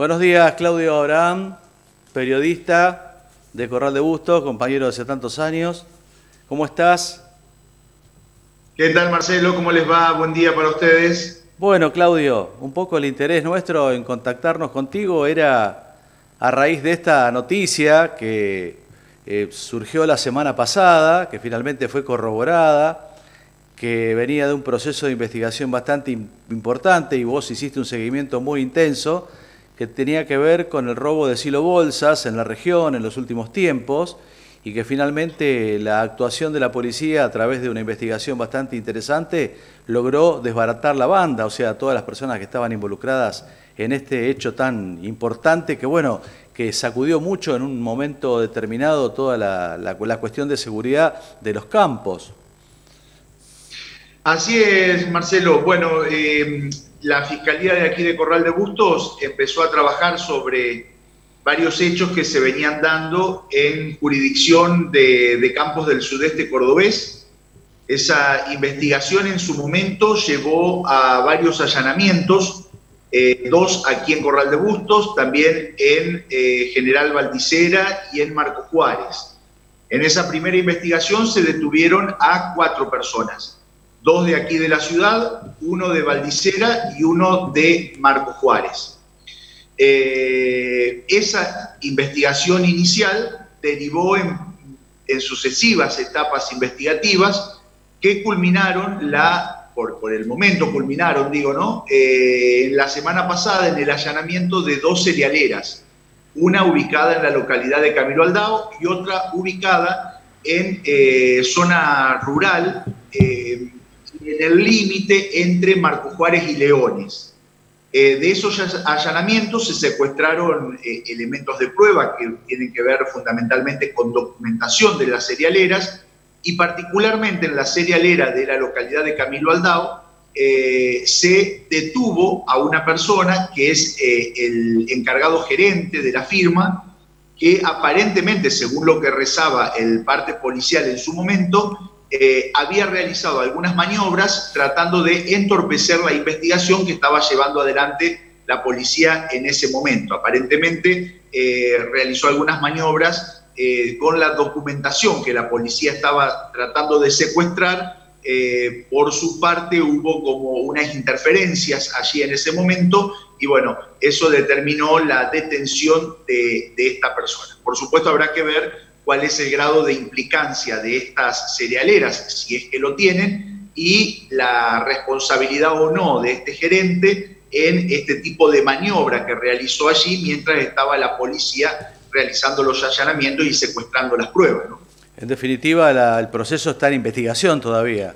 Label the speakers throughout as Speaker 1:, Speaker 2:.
Speaker 1: Buenos días, Claudio Abraham, periodista de Corral de Bustos, compañero de hace tantos años. ¿Cómo estás?
Speaker 2: ¿Qué tal, Marcelo? ¿Cómo les va? Buen día para ustedes.
Speaker 1: Bueno, Claudio, un poco el interés nuestro en contactarnos contigo era a raíz de esta noticia que eh, surgió la semana pasada, que finalmente fue corroborada, que venía de un proceso de investigación bastante importante y vos hiciste un seguimiento muy intenso que tenía que ver con el robo de silo bolsas en la región en los últimos tiempos y que finalmente la actuación de la policía a través de una investigación bastante interesante logró desbaratar la banda, o sea, todas las personas que estaban involucradas en este hecho tan importante que, bueno, que sacudió mucho en un momento determinado toda la, cuestión de seguridad de los campos.
Speaker 2: Así es, Marcelo. Bueno, eh, la Fiscalía de aquí de Corral de Bustos empezó a trabajar sobre varios hechos que se venían dando en jurisdicción de, campos del sudeste cordobés. Esa investigación en su momento llevó a varios allanamientos, eh, dos aquí en Corral de Bustos, también en eh, General Valdicera y en Marco Juárez. En esa primera investigación se detuvieron a cuatro personas dos de aquí de la ciudad, uno de Valdicera y uno de Marco Juárez. Eh, esa investigación inicial derivó en, sucesivas etapas investigativas que culminaron la, por, el momento culminaron, digo, ¿no? Eh, la semana pasada en el allanamiento de dos cerealeras, una ubicada en la localidad de Camilo Aldao y otra ubicada en eh, zona rural en el límite entre Marco Juárez y Leones. Eh, de esos allanamientos se secuestraron eh, elementos de prueba que tienen que ver fundamentalmente con documentación de las cerealeras y particularmente en la cerealera de la localidad de Camilo Aldao eh, se detuvo a una persona que es el encargado gerente de la firma que aparentemente, según lo que rezaba el parte policial en su momento, eh, había realizado algunas maniobras tratando de entorpecer la investigación que estaba llevando adelante la policía en ese momento. Aparentemente eh, realizó algunas maniobras eh, con la documentación que la policía estaba tratando de secuestrar. por su parte hubo como unas interferencias allí en ese momento y bueno, eso determinó la detención de esta persona. Por supuesto habrá que ver cuál es el grado de implicancia de estas cerealeras, si es que lo tienen, y la responsabilidad o no de este gerente en este tipo de maniobra que realizó allí mientras estaba la policía realizando los allanamientos y secuestrando las pruebas.
Speaker 1: En definitiva, el proceso está en investigación todavía,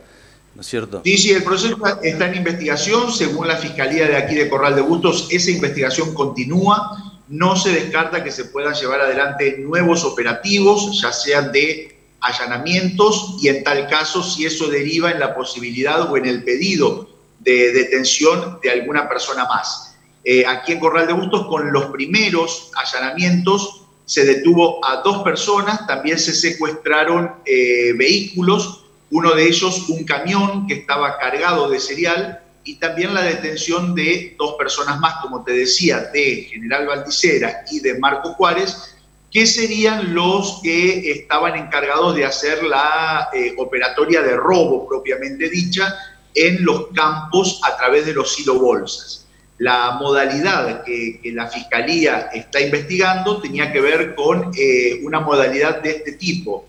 Speaker 1: ¿no es cierto?
Speaker 2: Sí, sí, el proceso está en investigación. Según la Fiscalía de aquí de Corral de Bustos, esa investigación continúa no se descarta que se puedan llevar adelante nuevos operativos, ya sean de allanamientos y en tal caso si eso deriva en la posibilidad o en el pedido de detención de alguna persona más. Eh, aquí en Corral de Bustos con los primeros allanamientos se detuvo a dos personas, también se secuestraron eh, vehículos, uno de ellos un camión que estaba cargado de cereal y también la detención de dos personas más, como te decía, de General Valdicera y de Marco Juárez, que serían los que estaban encargados de hacer la eh, operatoria de robo propiamente dicha en los campos a través de los silobolsas. La modalidad que, la Fiscalía está investigando tenía que ver con eh, una modalidad de este tipo.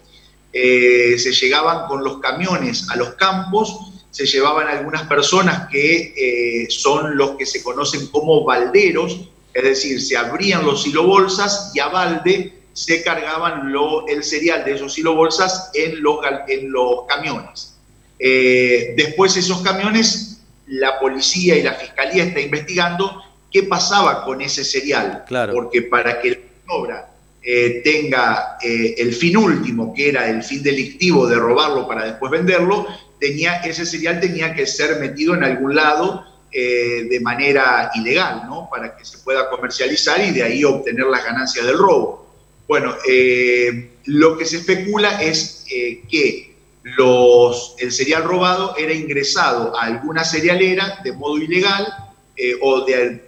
Speaker 2: Eh, se llegaban con los camiones a los campos, se llevaban algunas personas que eh, son los que se conocen como balderos, es decir, se abrían los silobolsas y a balde se cargaban lo, el cereal de esos silobolsas en los, en los camiones. Eh, después esos camiones, la policía y la fiscalía está investigando qué pasaba con ese cereal,
Speaker 1: claro.
Speaker 2: porque para que la obra eh, tenga el fin último, que era el fin delictivo de robarlo para después venderlo, ese cereal tenía que ser metido en algún lado eh, de manera ilegal, ¿no? Para que se pueda comercializar y de ahí obtener las ganancias del robo. Bueno, eh, lo que se especula es eh, que los, el cereal robado era ingresado a alguna cerealera de modo ilegal o de,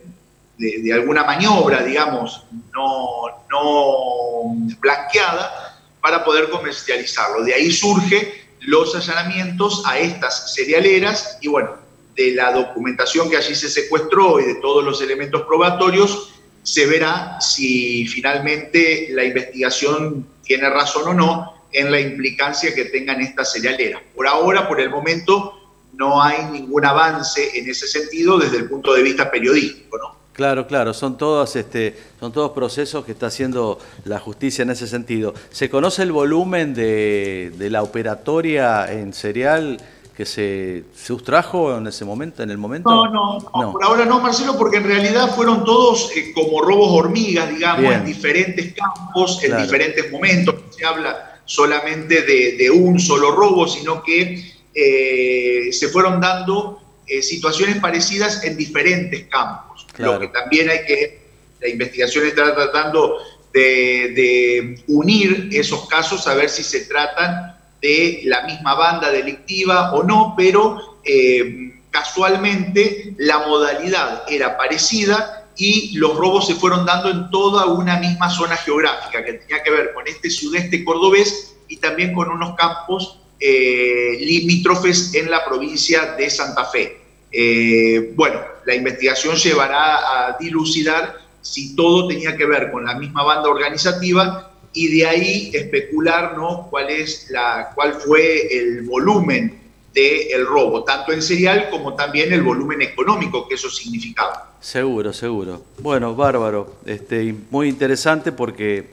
Speaker 2: de, alguna maniobra, digamos, no, no blanqueada para poder comercializarlo. De ahí surge los allanamientos a estas cerealeras y bueno, de la documentación que allí se secuestró y de todos los elementos probatorios, se verá si finalmente la investigación tiene razón o no en la implicancia que tengan estas cerealeras. Por ahora, por el momento, no hay ningún avance en ese sentido desde el punto de vista periodístico, ¿no?
Speaker 1: Claro, claro, son todos, este, son todos procesos que está haciendo la justicia en ese sentido. ¿Se conoce el volumen de, la operatoria en cereal que se sustrajo en ese momento, en el momento?
Speaker 2: No, no, por ahora no, Marcelo, porque en realidad fueron todos eh, como robos hormigas, digamos, en diferentes campos, en diferentes momentos. No se habla solamente de, un solo robo, sino que eh, se fueron dando eh, situaciones parecidas en diferentes campos. Lo que también hay que, la investigación está tratando de, unir esos casos a ver si se tratan de la misma banda delictiva o no, pero eh, casualmente la modalidad era parecida y los robos se fueron dando en toda una misma zona geográfica que tenía que ver con este sudeste cordobés y también con unos campos eh, limítrofes en la provincia de Santa Fe. Eh, bueno, la investigación llevará a dilucidar si todo tenía que ver con la misma banda organizativa y de ahí especular ¿no? cuál, es la, cuál fue el volumen del robo, tanto en serial como también el volumen económico que eso significaba.
Speaker 1: Seguro, seguro. Bueno, bárbaro. Este, muy interesante porque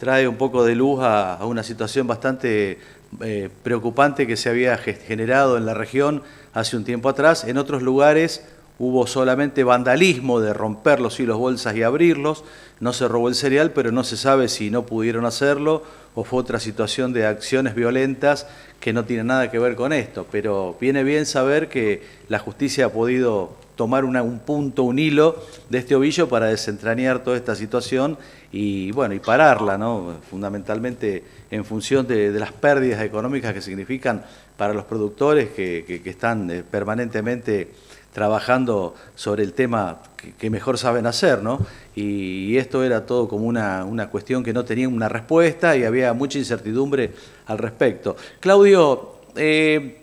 Speaker 1: trae un poco de luz a, una situación bastante eh, preocupante que se había generado en la región hace un tiempo atrás. En otros lugares hubo solamente vandalismo de romper los hilos bolsas y abrirlos. No se robó el cereal, pero no se sabe si no pudieron hacerlo o fue otra situación de acciones violentas que no tiene nada que ver con esto. Pero viene bien saber que la justicia ha podido tomar un punto, un hilo de este ovillo para desentrañar toda esta situación y bueno, y pararla, ¿no? Fundamentalmente en función de, las pérdidas económicas que significan para los productores que, están eh, permanentemente trabajando sobre el tema que, mejor saben hacer, ¿no? Y, esto era todo como una, cuestión que no tenía una respuesta y había mucha incertidumbre al respecto. Claudio, eh,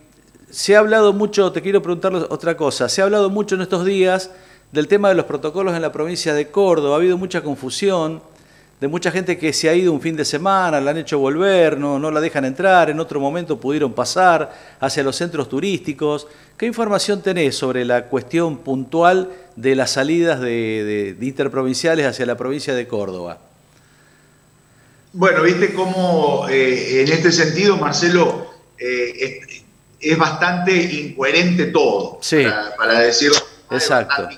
Speaker 1: se ha hablado mucho, te quiero preguntar otra cosa, se ha hablado mucho en estos días del tema de los protocolos en la provincia de Córdoba, ha habido mucha confusión de mucha gente que se ha ido un fin de semana, la han hecho volver, no, no la dejan entrar, en otro momento pudieron pasar hacia los centros turísticos. ¿Qué información tenés sobre la cuestión puntual de las salidas de, interprovinciales hacia la provincia de Córdoba?
Speaker 2: Bueno, viste cómo eh, en este sentido, Marcelo, eh, es, bastante incoherente todo,
Speaker 1: sí.
Speaker 2: para, decirlo.
Speaker 1: Exacto.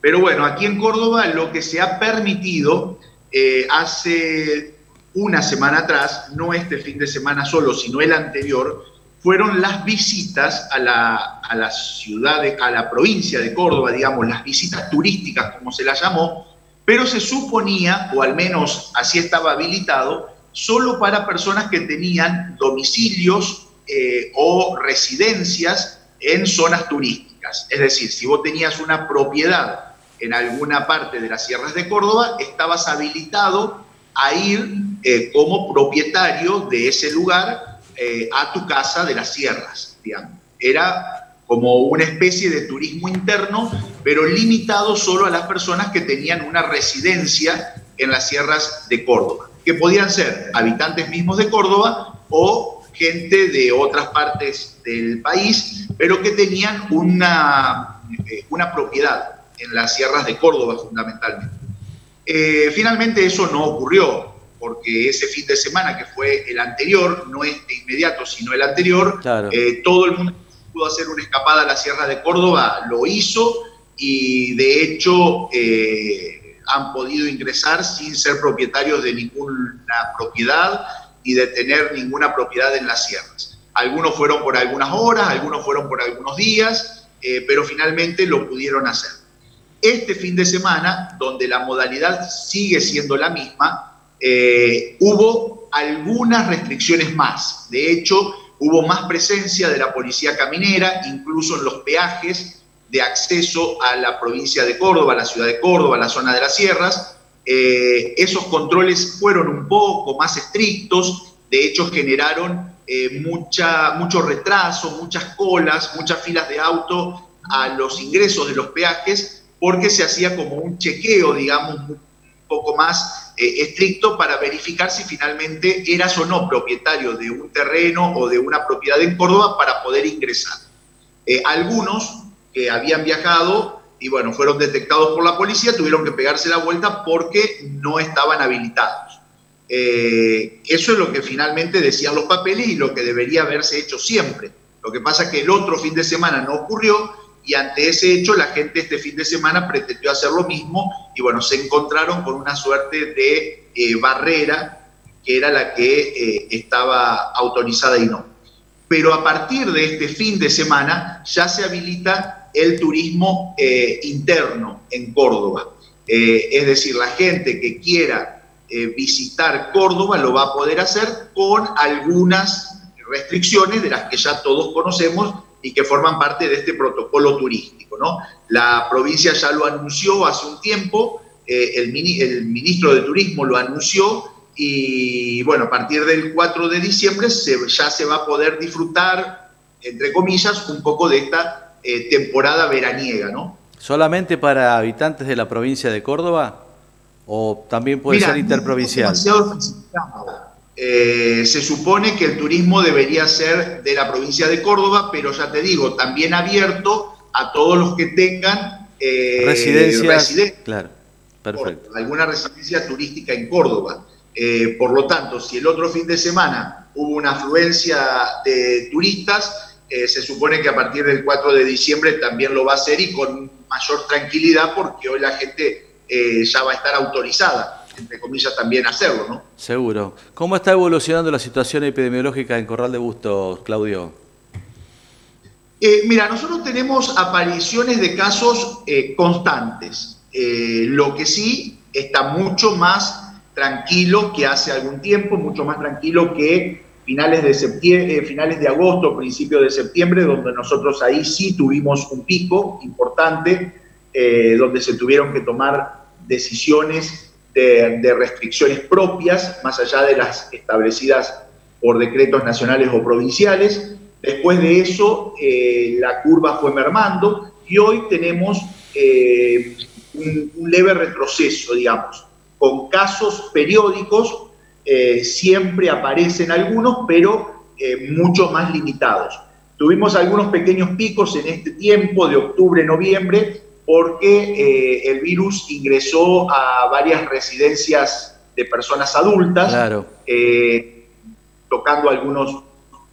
Speaker 2: Pero bueno, aquí en Córdoba lo que se ha permitido eh, hace una semana atrás, no este fin de semana solo, sino el anterior, fueron las visitas a la, a la ciudad, de, a la provincia de Córdoba, digamos, las visitas turísticas, como se las llamó, pero se suponía, o al menos así estaba habilitado, solo para personas que tenían domicilios eh, o residencias en zonas turísticas. Es decir, si vos tenías una propiedad en alguna parte de las sierras de Córdoba, estabas habilitado a ir eh, como propietario de ese lugar eh, a tu casa de las sierras. Era como una especie de turismo interno, pero limitado solo a las personas que tenían una residencia en las sierras de Córdoba, que podían ser habitantes mismos de Córdoba o gente de otras partes del país, pero que tenían una, eh, una propiedad en las sierras de Córdoba fundamentalmente. Eh, finalmente eso no ocurrió, porque ese fin de semana que fue el anterior, no este inmediato, sino el anterior, eh, todo el mundo pudo hacer una escapada a la sierra de Córdoba, lo hizo y de hecho eh, han podido ingresar sin ser propietarios de ninguna propiedad y de tener ninguna propiedad en las sierras. Algunos fueron por algunas horas, algunos fueron por algunos días, pero finalmente lo pudieron hacer. Este fin de semana, donde la modalidad sigue siendo la misma, eh, hubo algunas restricciones más. De hecho, hubo más presencia de la policía caminera, incluso en los peajes de acceso a la provincia de Córdoba, a la ciudad de Córdoba, a la zona de las sierras. Eh, esos controles fueron un poco más estrictos, de hecho generaron eh, mucha, mucho retraso, muchas colas, muchas filas de auto a los ingresos de los peajes, porque se hacía como un chequeo, digamos, un poco más eh, estricto para verificar si finalmente eras o no propietario de un terreno o de una propiedad en Córdoba para poder ingresar. algunos que habían viajado y bueno, fueron detectados por la policía, tuvieron que pegarse la vuelta porque no estaban habilitados. Eh, eso es lo que finalmente decían los papeles y lo que debería haberse hecho siempre. Lo que pasa es que el otro fin de semana no ocurrió y ante ese hecho la gente este fin de semana pretendió hacer lo mismo y bueno, se encontraron con una suerte de eh, barrera que era la que eh, estaba autorizada y no. Pero a partir de este fin de semana ya se habilita el turismo eh, interno en Córdoba. Es decir, la gente que quiera visitar Córdoba lo va a poder hacer con algunas restricciones de las que ya todos conocemos y que forman parte de este protocolo turístico. ¿no? La provincia ya lo anunció hace un tiempo, el, el ministro de Turismo lo anunció y bueno, a partir del 4 de diciembre ya se va a poder disfrutar, entre comillas, un poco de esta eh, temporada veraniega, ¿no?
Speaker 1: ¿Solamente para habitantes de la provincia de Córdoba? ¿O también puede ser interprovincial?
Speaker 2: Eh, se supone que el turismo debería ser de la provincia de Córdoba, pero ya te digo, también abierto a todos los que tengan
Speaker 1: eh, residencia, claro,
Speaker 2: perfecto. alguna residencia turística en Córdoba. Eh, por lo tanto, si el otro fin de semana hubo una afluencia de turistas, se supone que a partir del 4 de diciembre también lo va a hacer y con mayor tranquilidad porque hoy la gente ya va a estar autorizada, entre comillas, también a hacerlo, ¿no?
Speaker 1: Seguro. ¿Cómo está evolucionando la situación epidemiológica en Corral de Bustos, Claudio?
Speaker 2: Eh, mira, nosotros tenemos apariciones de casos constantes. lo que sí está mucho más tranquilo que hace algún tiempo, mucho más tranquilo que finales de, septiembre, eh, finales de agosto, principios de septiembre, donde nosotros ahí sí tuvimos un pico importante, eh, donde se tuvieron que tomar decisiones de, restricciones propias, más allá de las establecidas por decretos nacionales o provinciales. Después de eso, eh, la curva fue mermando y hoy tenemos un leve retroceso, digamos, con casos periódicos eh, siempre aparecen algunos, pero eh, mucho más limitados. Tuvimos algunos pequeños picos en este tiempo de octubre, noviembre, porque eh, el virus ingresó a varias residencias de personas adultas, tocando algunos,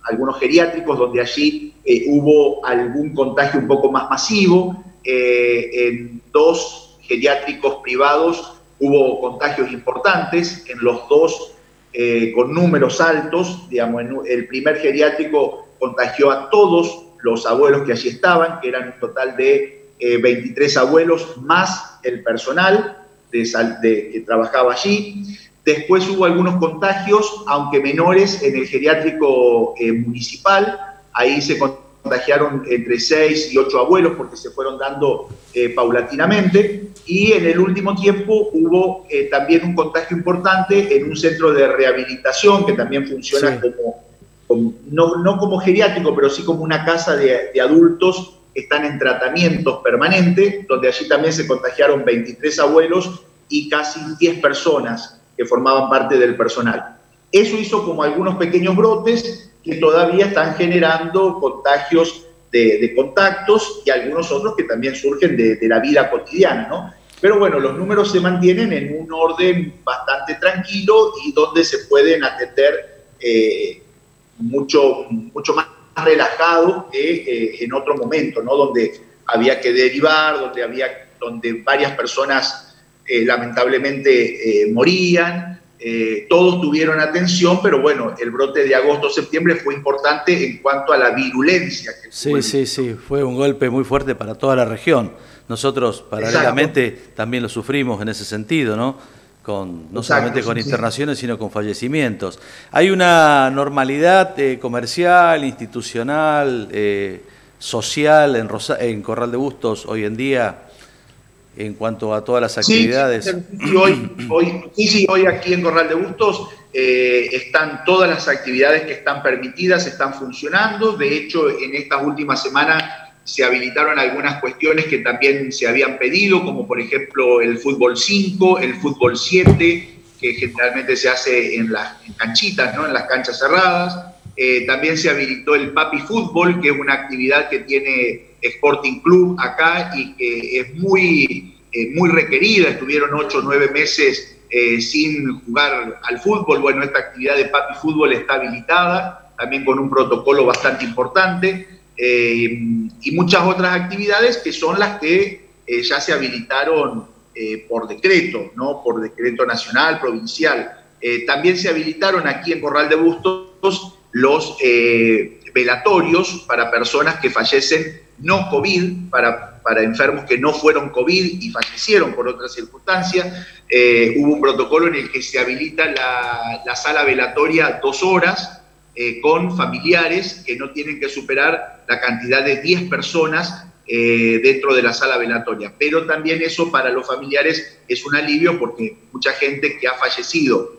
Speaker 2: algunos geriátricos donde allí hubo algún contagio un poco más masivo. en dos geriátricos privados hubo contagios importantes, en los dos eh, con números altos, digamos, el primer geriátrico contagió a todos los abuelos que allí estaban, que eran un total de 23 eh, abuelos más el personal de, que trabajaba allí. Después hubo algunos contagios, aunque menores, en el geriátrico eh, municipal. Ahí se contagiaron entre 6 y 8 abuelos porque se fueron dando eh, paulatinamente. Y en el último tiempo hubo eh, también un contagio importante en un centro de rehabilitación que también funciona como, no, no, como geriátrico, pero sí como una casa de, de adultos que están en tratamientos permanentes, donde allí también se contagiaron 23 abuelos y casi 10 personas que formaban parte del personal. Eso hizo como algunos pequeños brotes que todavía están generando contagios de, contactos y algunos otros que también surgen de, la vida cotidiana, ¿no? Pero bueno, los números se mantienen en un orden bastante tranquilo y donde se pueden atender eh, mucho, mucho más relajado que eh, en otro momento, ¿no? Donde había que derivar, donde, había, donde varias personas eh, lamentablemente morían, eh, todos tuvieron atención, pero bueno, el brote de agosto-septiembre fue importante en cuanto a la virulencia.
Speaker 1: sí, sí, sí, fue un golpe muy fuerte para toda la región. Nosotros paralelamente también lo sufrimos en ese sentido, ¿no? Con, no solamente con internaciones, sino con fallecimientos. Hay una normalidad eh, comercial, institucional, eh, social en, en Corral de Bustos hoy en día en cuanto a todas las actividades.
Speaker 2: Sí, hoy, hoy, sí, hoy aquí en Corral de Bustos eh, están todas las actividades que están permitidas, están funcionando. De hecho, en estas últimas semanas se habilitaron algunas cuestiones que también se habían pedido, como por ejemplo el fútbol 5, el fútbol 7, que generalmente se hace en las canchitas, ¿no? en las canchas cerradas. Eh, también se habilitó el Papi Fútbol, que es una actividad que tiene Sporting Club acá y que es muy, eh, muy requerida. Estuvieron ocho o nueve meses eh, sin jugar al fútbol. Bueno, esta actividad de Papi Fútbol está habilitada, también con un protocolo bastante importante. Y muchas otras actividades que son las que ya se habilitaron por decreto, ¿no? por decreto nacional, provincial. también se habilitaron aquí en Corral de Bustos los eh, velatorios para personas que fallecen no COVID, para, para, enfermos que no fueron COVID y fallecieron por otras circunstancias. Eh, hubo un protocolo en el que se habilita la, sala velatoria dos horas eh, con familiares que no tienen que superar la cantidad de 10 personas dentro de la sala velatoria. Pero también eso para los familiares es un alivio porque mucha gente que ha fallecido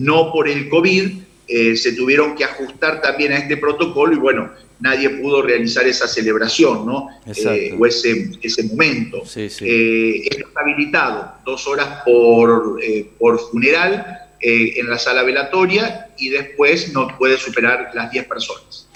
Speaker 2: no por el COVID, eh, se tuvieron que ajustar también a este protocolo y bueno, nadie pudo realizar esa celebración, ¿no? Eh, o ese, ese momento. Eh, esto está habilitado, dos horas por, por funeral en la sala velatoria y después no puede superar las 10 personas.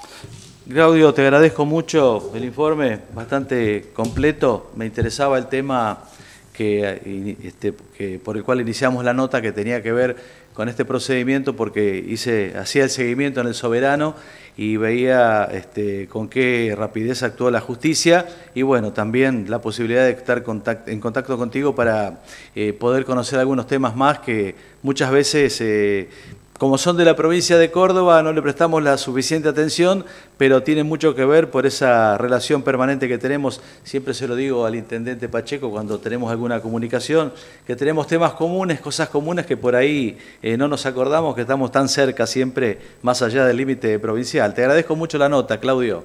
Speaker 1: Claudio, te agradezco mucho el informe, bastante completo. Me interesaba el tema que, este, que, por el cual iniciamos la nota que tenía que ver con este procedimiento porque hice, hacía el seguimiento en el soberano y veía este, con qué rapidez actuó la justicia y bueno, también la posibilidad de estar en contacto contigo para eh, poder conocer algunos temas más que muchas veces eh, como son de la provincia de Córdoba, no le prestamos la suficiente atención, pero tiene mucho que ver por esa relación permanente que tenemos. Siempre se lo digo al intendente Pacheco cuando tenemos alguna comunicación, que tenemos temas comunes, cosas comunes que por ahí eh, no nos acordamos, que estamos tan cerca siempre, más allá del límite provincial. Te agradezco mucho la nota, Claudio.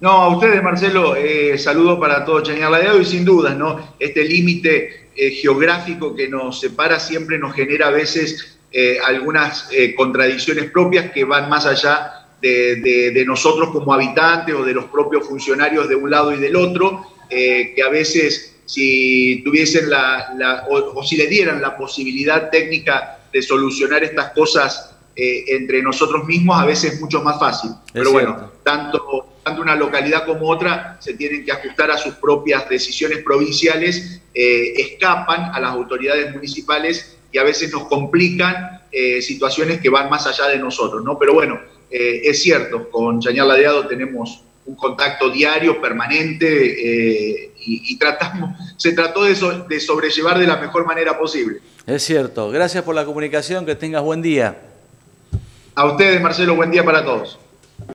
Speaker 2: No, a ustedes, Marcelo, eh, saludo para todos, Chañar y sin dudas, ¿no? Este límite eh, geográfico que nos separa siempre nos genera a veces eh, algunas eh, contradicciones propias que van más allá de, nosotros como habitantes o de los propios funcionarios de un lado y del otro, eh, que a veces si tuviesen la, o, si le dieran la posibilidad técnica de solucionar estas cosas entre nosotros mismos, a veces es mucho más fácil. Pero bueno, tanto, tanto una localidad como otra se tienen que ajustar a sus propias decisiones provinciales, escapan a las autoridades municipales y a veces nos complican eh, situaciones que van más allá de nosotros, ¿no? Pero bueno, eh, es cierto, con Chañar Ladeado tenemos un contacto diario, permanente, eh, y, tratamos, se trató de, de sobrellevar de la mejor manera posible.
Speaker 1: Es cierto. Gracias por la comunicación, que tengas buen día.
Speaker 2: A ustedes, Marcelo, buen día para todos.